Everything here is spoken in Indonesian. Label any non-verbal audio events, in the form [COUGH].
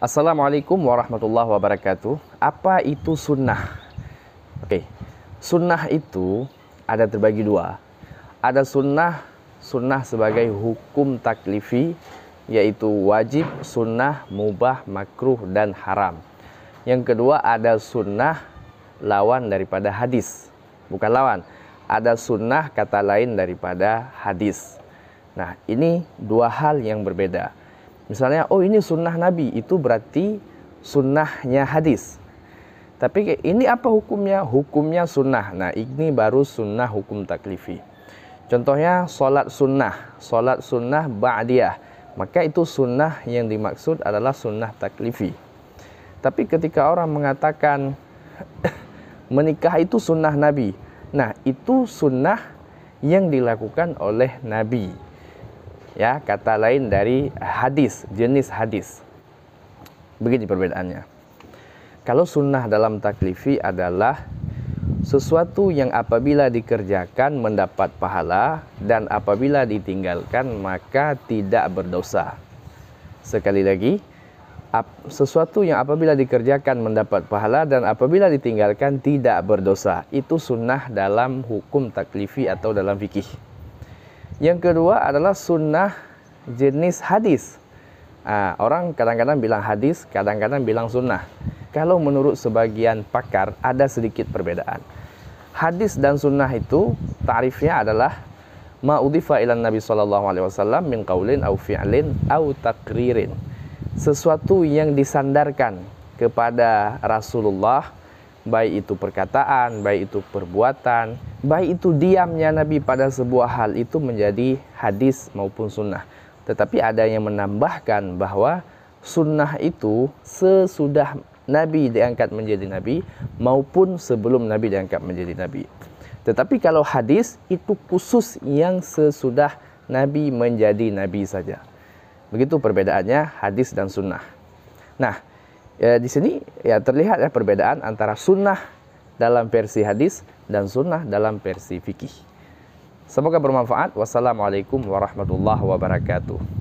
Assalamualaikum warahmatullahi wabarakatuh. Apa itu sunnah? Oke, sunnah itu ada terbagi dua. Ada sunnah, sunnah sebagai hukum taklifi, yaitu wajib, sunnah, mubah, makruh, dan haram. Yang kedua ada sunnah lawan daripada hadis. Bukan lawan, ada sunnah kata lain daripada hadis. Nah, ini dua hal yang berbeda. Misalnya, oh ini sunnah Nabi, itu berarti sunnahnya hadis. Tapi ini apa hukumnya? Hukumnya sunnah. Nah, ini baru sunnah hukum taklifi. Contohnya, solat sunnah. Solat sunnah ba'diyah. Maka itu sunnah yang dimaksud adalah sunnah taklifi. Tapi ketika orang mengatakan [COUGHS] menikah itu sunnah Nabi. Nah, itu sunnah yang dilakukan oleh Nabi ya kata lain dari hadis jenis hadis. Begini perbedaannya. Kalau sunnah dalam taklifi adalah sesuatu yang apabila dikerjakan mendapat pahala dan apabila ditinggalkan maka tidak berdosa. Sekali lagi sesuatu yang apabila dikerjakan mendapat pahala dan apabila ditinggalkan tidak berdosa. Itu sunnah dalam hukum taklifi atau dalam fikih yang kedua adalah sunnah jenis hadis. Nah, orang kadang-kadang bilang hadis, kadang-kadang bilang sunnah. Kalau menurut sebagian pakar ada sedikit perbedaan. Hadis dan sunnah itu tarifnya adalah ma'udhifa ilan Nabi sallallahu alaihi wasallam min qaulin au fi'lin au takririn. Sesuatu yang disandarkan kepada Rasulullah baik itu perkataan, baik itu perbuatan, baik itu diamnya Nabi pada sebuah hal itu menjadi hadis maupun sunnah. Tetapi ada yang menambahkan bahwa sunnah itu sesudah Nabi diangkat menjadi Nabi maupun sebelum Nabi diangkat menjadi Nabi. Tetapi kalau hadis itu khusus yang sesudah Nabi menjadi Nabi saja. Begitu perbedaannya hadis dan sunnah. Nah, ya, di sini ya terlihat ya perbedaan antara sunnah dalam versi hadis dan sunnah dalam versi fikih. Semoga bermanfaat. Wassalamualaikum warahmatullahi wabarakatuh.